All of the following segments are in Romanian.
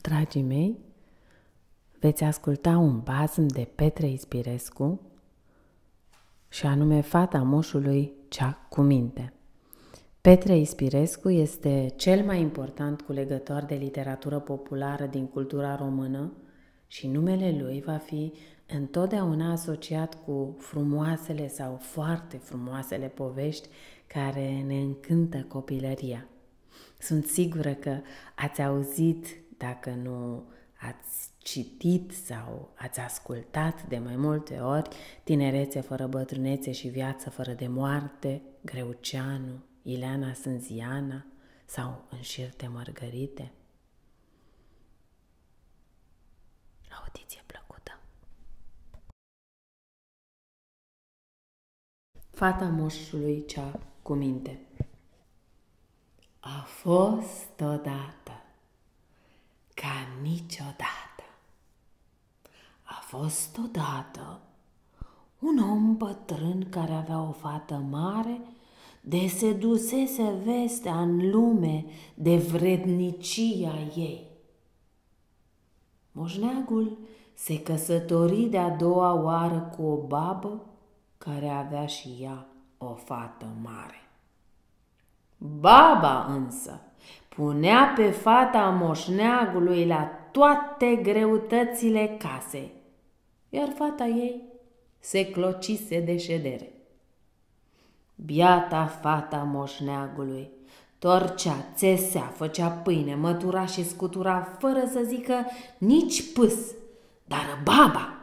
Dragii mei, veți asculta un bazm de Petre Ispirescu și anume Fata moșului cea cu minte. Petre Ispirescu este cel mai important culegător de literatură populară din cultura română și numele lui va fi întotdeauna asociat cu frumoasele sau foarte frumoasele povești care ne încântă copilăria. Sunt sigură că ați auzit, dacă nu ați citit sau ați ascultat de mai multe ori Tinerețe fără bătrânețe și viață fără de moarte, Greuceanu, Ileana Sânziana sau Înșirte Mărgărite. Audiție plăcută! Fata moșului cea cu minte A fost odată ca niciodată. A fost odată un om bătrân care avea o fată mare de se dusese vestea în lume de vrednicia ei. Moșneagul se căsători de-a doua oară cu o babă care avea și ea o fată mare. Baba însă punea pe fata moșneagului la toate greutățile casei, iar fata ei se clocise de ședere. Biata fata moșneagului torcea, țesea, făcea pâine, mătura și scutura fără să zică nici pâs, dar baba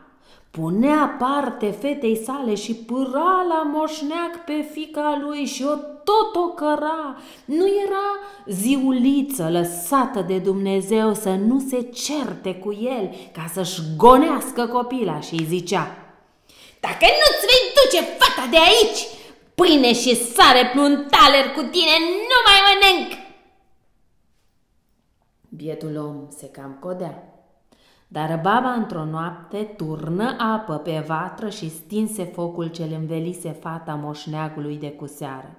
punea parte fetei sale și pâra la moșneac pe fica lui și o tot o căra. Nu era ziuliță lăsată de Dumnezeu să nu se certe cu el ca să-și gonească copila și îi zicea Dacă nu-ți vei duce fata de aici, pâine și sare pe un taler cu tine nu mai mănânc. Bietul om se cam codea. Dar baba într-o noapte turnă apă pe vatră și stinse focul ce învelise fata moșneagului de cuseară.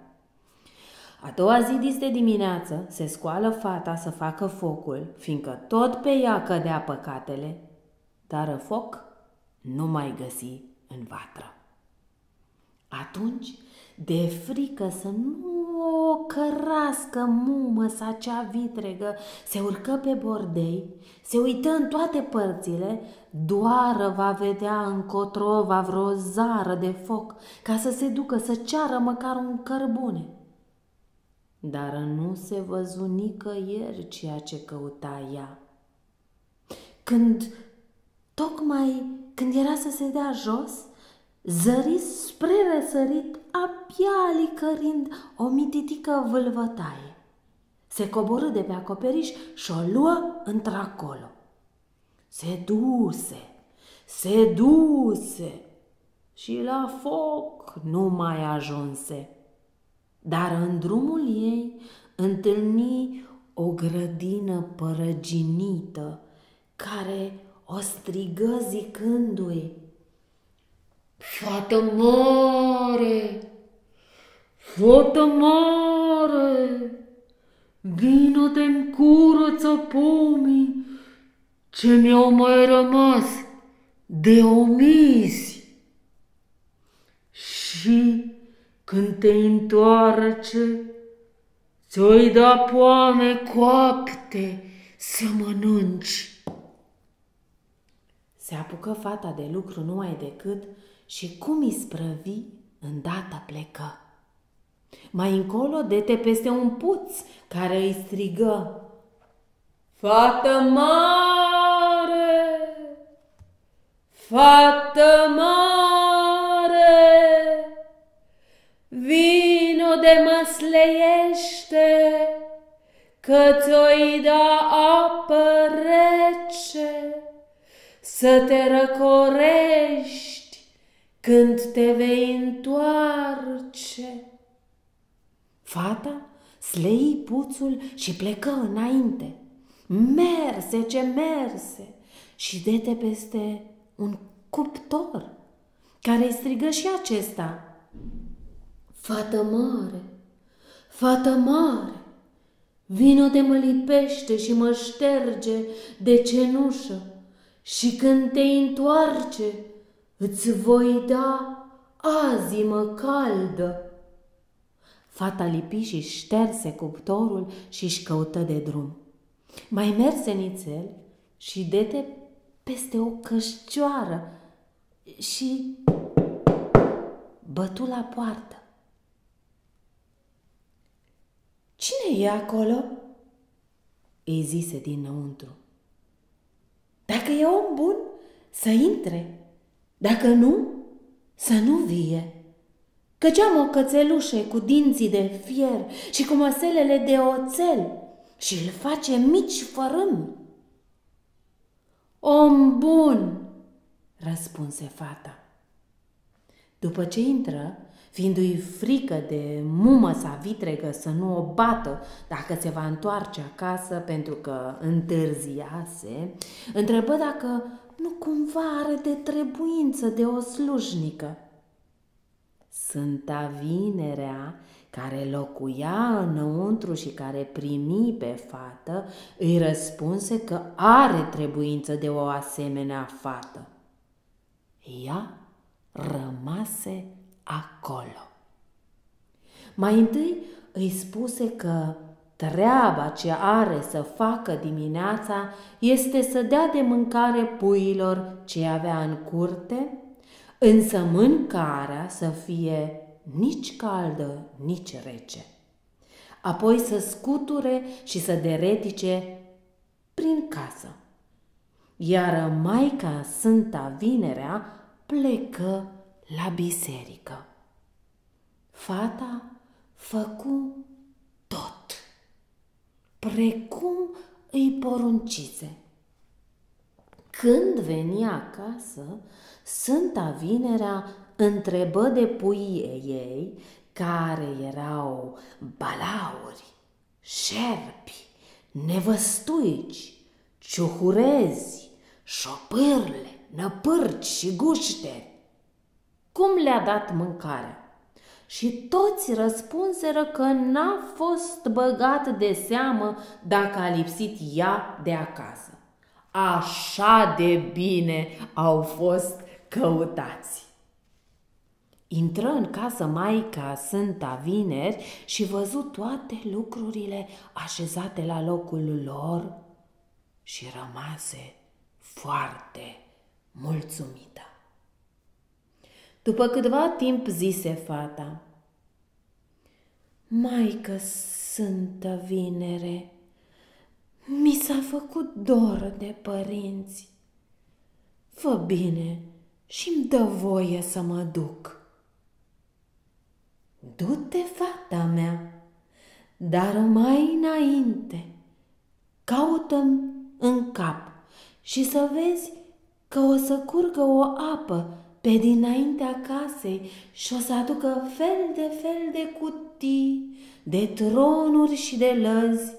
A doua zi dis de dimineață se scoală fata să facă focul, fiindcă tot pe ea cădea păcatele, dar foc nu mai găsi în vatră. Atunci, de frică să nu o cărască mumă sa cea vitregă, se urcă pe bordei, se uită în toate părțile, doar va vedea încotro va vreo zară de foc, ca să se ducă să ceară măcar un cărbune. Dar nu se văzu nicăieri ceea ce căuta ea. Când, tocmai când era să se dea jos, zări spre răsărit, abia licărind o mititică vâlvătaie. Se coborâ de pe acoperiș și o luă într-acolo. Se duse, se duse și la foc nu mai ajunse. Dar în drumul ei întâlni o grădină părăginită care o strigă zicându-i Fată mare, fată mare, vină de curăță pomii ce mi-au mai rămas de omizi. Și când te întoarce, ți-o-i da poame coapte să mănânci. Se apucă fata de lucru numai decât și cum îi sprăvi, îndată plecă. Mai încolo dete peste un puț care îi strigă, Fată mare! Fată mare! Vino de măsleiește, că ți-o da apă rece, să te răcorești când te vei întoarce. Fata slei puțul și plecă înainte. Merse ce merse și dete peste un cuptor care îi strigă și acesta. Fată mare, fată mare, Vino de mă lipește și mă șterge de cenușă și când te întoarce, îți voi da azi-mă caldă. Fata lipi și șterse cuptorul și își căută de drum. Mai merse nițel și dete peste o cășcioară și bătu la poartă. Cine e acolo?" îi zise dinăuntru. Dacă e om bun, să intre, dacă nu, să nu vie. Căci am o cățelușă cu dinții de fier și cu măselele de oțel și îl face mici fărâmi. Om bun, răspunse fata. După ce intră, fiindu-i frică de mumă sa vitregă să nu o bată dacă se va întoarce acasă pentru că întârziase, întrebă dacă nu cumva are de trebuință de o slujnică. Sânta Vinerea, care locuia înăuntru și care primi pe fată, îi răspunse că are trebuință de o asemenea fată. Ea rămase acolo. Mai întâi îi spuse că treaba ce are să facă dimineața este să dea de mâncare puilor ce avea în curte, însă mâncarea să fie nici caldă, nici rece. Apoi să scuture și să deretice prin casă. Iar Maica Sfânta Vinerea plecă la biserică. Fata făcu tot, precum îi poruncise. Când veni acasă, Sfânta Vinerea întrebă de puii ei, care erau balauri, șerpi, nevăstuici, ciuhurezi, șopârle, năpârci și gușteri, cum le-a dat mâncarea. Și toți răspunseră că n-a fost băgat de seamă dacă a lipsit ea de acasă. Așa de bine au fost căutați. Intră în casă Maica Sânta Vineri și văzut toate lucrurile așezate la locul lor și rămase foarte mulțumită. După câtva timp zise fata, Maică Sfântă Vinere, mi s-a făcut dor de părinți. Fă bine și-mi dă voie să mă duc. Du-te, fata mea, dar mai înainte, caută în cap și să vezi că o să curgă o apă pe dinaintea casei și o să aducă fel de fel de cutii, de tronuri și de lăzi,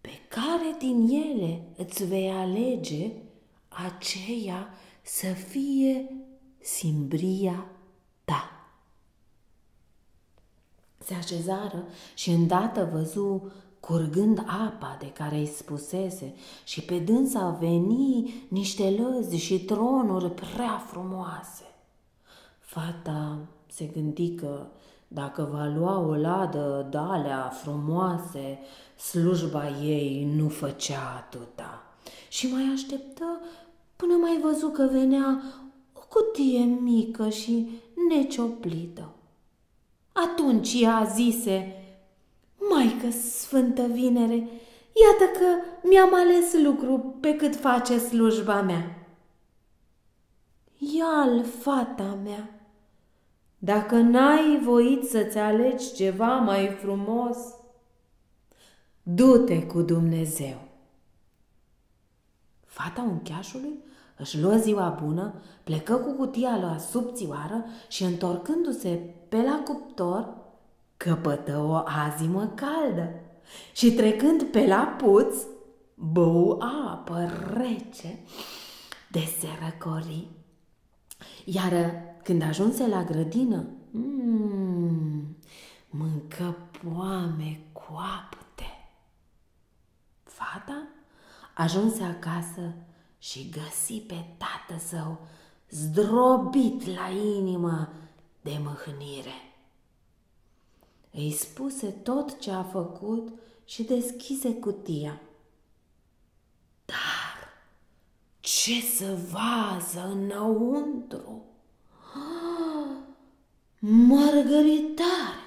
pe care din ele îți vei alege aceea să fie simbria ta. Se așezară și îndată văzu curgând apa de care îi spusese și pe dânsa veni niște lăzi și tronuri prea frumoase. Fata se gândi că dacă va lua o ladă dalea frumoase, slujba ei nu făcea atâta. Și mai așteptă până mai văzu că venea o cutie mică și necioplită. Atunci ea zise, Maică Sfântă Vinere, iată că mi-am ales lucru pe cât face slujba mea. Ia-l, fata mea, dacă n-ai voit să-ți alegi ceva mai frumos, du-te cu Dumnezeu. Fata uncheașului își luă ziua bună, plecă cu cutia la subțioară și întorcându-se pe la cuptor, căpătă o azimă caldă și trecând pe la puț, bău apă rece de serăcori. Iar când ajunse la grădină, mm, mâncă poame coapte fata, ajunse acasă și găsi pe tată său zdrobit la inimă de mâhnire. Îi spuse tot ce a făcut și deschise cutia. Dar ce să vază înăuntru? Mărgăritare,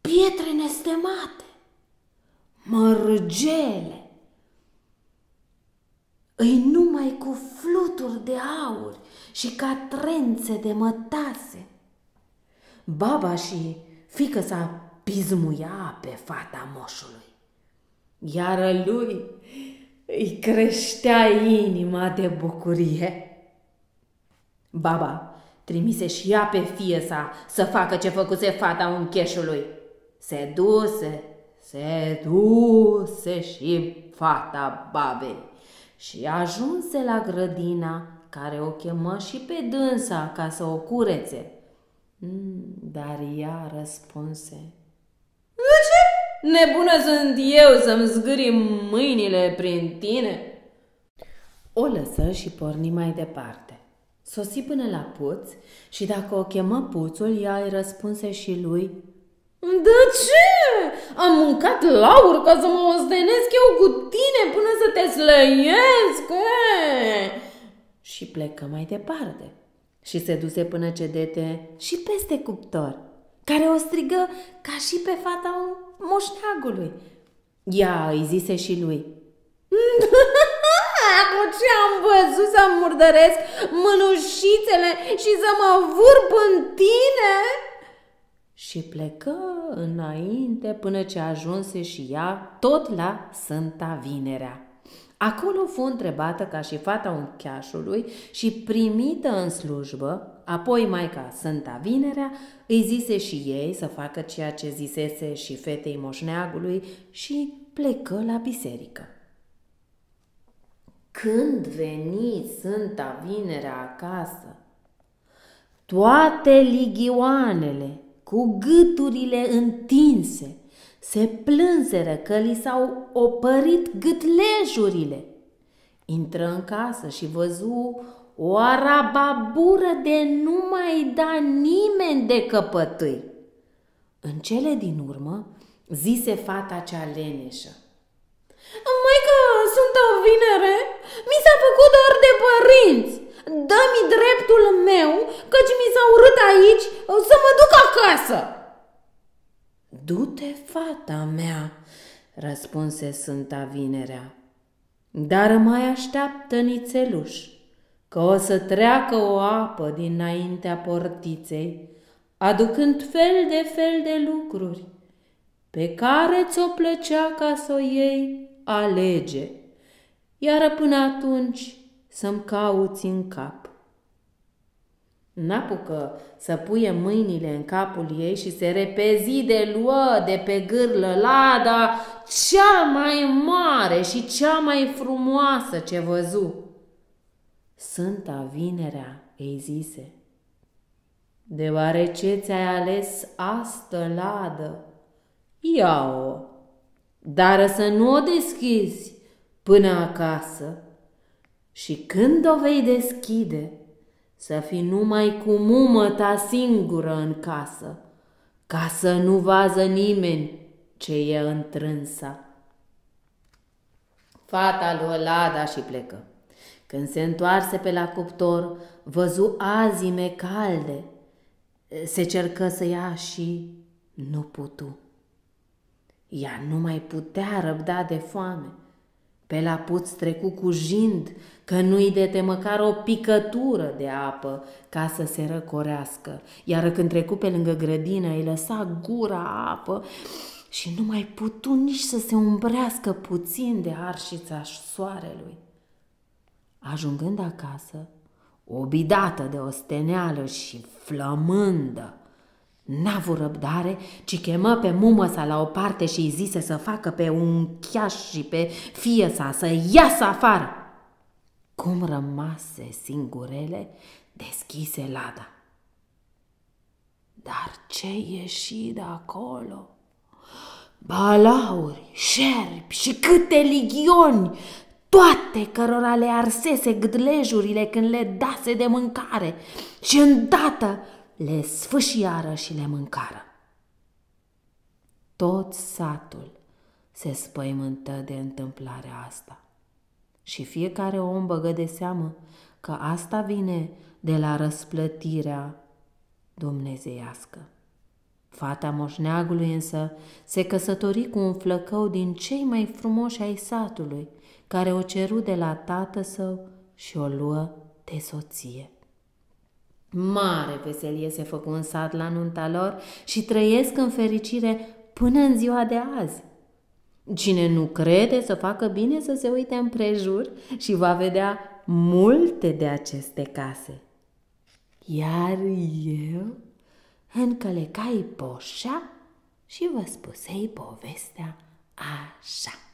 pietre nestemate, mărgele, îi numai cu fluturi de aur și catrențe de mătase. Baba și fică sa pismuia pe fata moșului, iar lui îi creștea inima de bucurie. Baba trimise și ea pe fie sa să facă ce făcuse fata uncheșului. Se duse, se duse și fata babei și ajunse la grădina care o chemă și pe dânsa ca să o curețe. Mm, dar ea răspunse. De ce? Nebună sunt eu să-mi zgâri mâinile prin tine? O lăsă și porni mai departe. Sosi până la puț și dacă o chemă puțul, ea îi răspunse și lui De ce? Am mâncat laur ca să mă ostenesc eu cu tine până să te slăiesc, e? Și plecă mai departe și se duse până cedete și peste cuptor, care o strigă ca și pe fata moșneagului. Ea îi zise și lui, Cu ce am văzut să murdăresc mânușițele și să mă vârp în tine? Și plecă înainte până ce ajunse și ea tot la Sfânta Vinerea. Acolo fu întrebată ca și fata uncheașului și primită în slujbă, apoi Maica Sfânta Vinerea îi zise și ei să facă ceea ce zisese și fetei moșneagului și plecă la biserică. Când veni Sfânta Vinerea acasă, toate ligioanele cu gâturile întinse se plânseră că li s-au opărit gâtlejurile. Intră în casă și văzu o arababură de nu mai da nimeni de căpătâi. În cele din urmă, zise fata cea leneșă. Măică, sunt o vinere, mi s-a făcut doar de părinți. Dă-mi dreptul meu, căci mi s-a urât aici să mă duc acasă. Du-te, fata mea, răspunse Sfânta Vinerea, dar mai așteaptă nițeluș, că o să treacă o apă dinaintea portiței, aducând fel de fel de lucruri, pe care ți-o plăcea ca să o iei, alege, iar până atunci să-mi cauți în cap. N-apucă să puie mâinile în capul ei și se repezi de luă de pe gârlă lada cea mai mare și cea mai frumoasă ce văzu. Sânta Vinerea îi zise, Deoarece ți-ai ales astă ladă, ia-o, dar să nu o deschizi până acasă și când o vei deschide, să fii numai cu mumă ta singură în casă, ca să nu vază nimeni ce e întrânsa. Fata lui Lada și plecă. Când se întoarse pe la cuptor, văzu azime calde. Se cercă să ia și nu putu. Ea nu mai putea răbda de foame. Pe la puț trecu cu jind că nu-i dete măcar o picătură de apă ca să se răcorească, iar când trecu pe lângă grădină îi lăsa gura apă și nu mai putu nici să se umbrească puțin de arșița soarelui. Ajungând acasă, obidată de osteneală și flămândă, N-a avut răbdare, ci chemă pe mumă sa la o parte și îi zise să facă pe un chiaș și pe fie sa să iasă afară. Cum rămase singurele, deschise lada. Dar ce ieși de acolo? balauri, șerpi și câte ligioni, toate cărora le arsese gdlejurile când le dase de mâncare și îndată le sfâșiară și le mâncară. Tot satul se spăimântă de întâmplarea asta și fiecare om băgă de seamă că asta vine de la răsplătirea dumnezeiască. Fata moșneagului însă se căsători cu un flăcău din cei mai frumoși ai satului, care o ceru de la tată său și o luă de soție. Mare veselie se făcu în sat la nunta lor și trăiesc în fericire până în ziua de azi. Cine nu crede să facă bine să se uite împrejur și va vedea multe de aceste case. Iar eu încălecai poșa și vă spusei povestea așa.